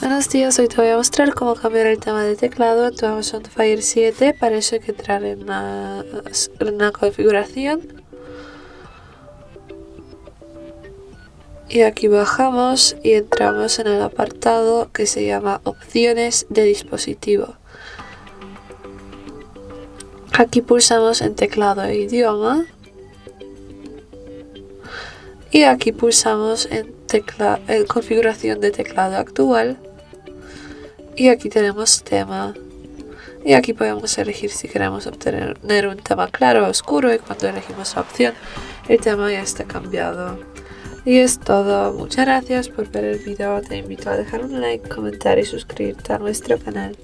Buenos días, hoy te voy a mostrar cómo cambiar el tema de teclado en tu Amazon Fire 7. Para eso hay que entrar en una, en una configuración. Y aquí bajamos y entramos en el apartado que se llama opciones de dispositivo. Aquí pulsamos en teclado e idioma. Y aquí pulsamos en, tecla, en configuración de teclado actual. Y aquí tenemos tema. Y aquí podemos elegir si queremos obtener un tema claro o oscuro y cuando elegimos la opción el tema ya está cambiado. Y es todo. Muchas gracias por ver el video. Te invito a dejar un like comentar y suscribirte a nuestro canal